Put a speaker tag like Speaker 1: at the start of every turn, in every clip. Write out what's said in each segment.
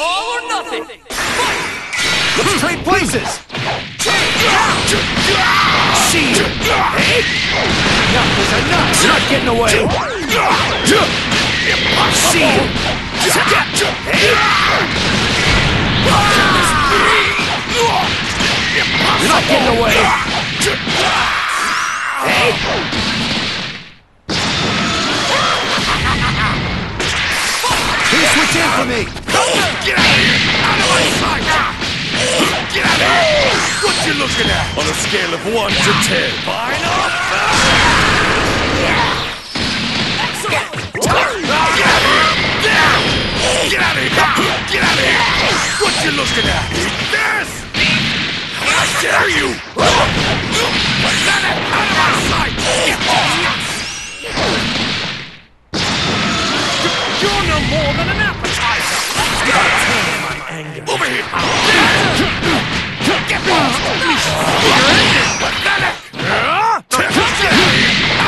Speaker 1: all or nothing. Fight!
Speaker 2: Let's trade places! See! Enough is enough! You're not getting away! See! You're not getting away! Hey! Switch in for me!
Speaker 3: Get out of here! Out of my sight! Get out of here! What you looking at? On a scale of 1 to 10. Fine off! Get out of here! Get out of here! Get out of here! What you looking at? This! How dare you! Out of my sight! You're no more than an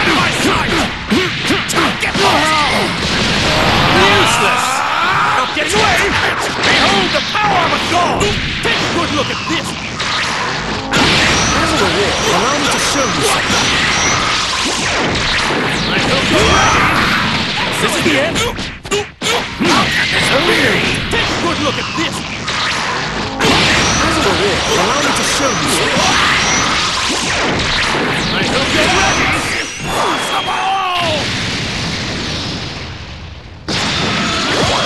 Speaker 3: of my sight! Get lost!
Speaker 1: Useless! Now get away! Behold the power of a god! Take a good look at this!
Speaker 2: Allow me to show you something.
Speaker 1: Look at this!
Speaker 2: Allow me to show you.
Speaker 1: I hope you're ready!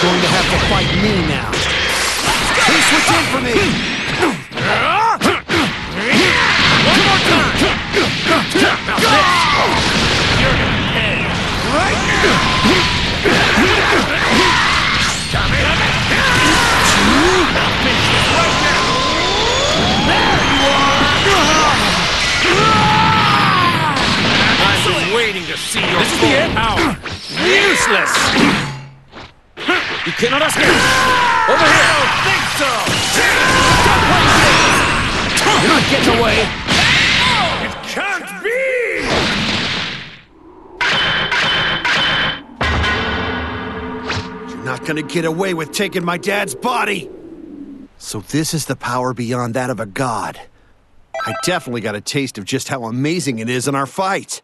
Speaker 2: Going to have to fight me now. Switch in for me!
Speaker 1: See your
Speaker 4: This is the
Speaker 1: full
Speaker 4: end.
Speaker 1: power!
Speaker 4: Useless! You cannot escape! Over here!
Speaker 1: I don't think so!
Speaker 2: You're not getting away!
Speaker 1: It can't be!
Speaker 2: You're not gonna get away with taking my dad's body! So this is the power beyond that of a god. I definitely got a taste of just how amazing it is in our fight.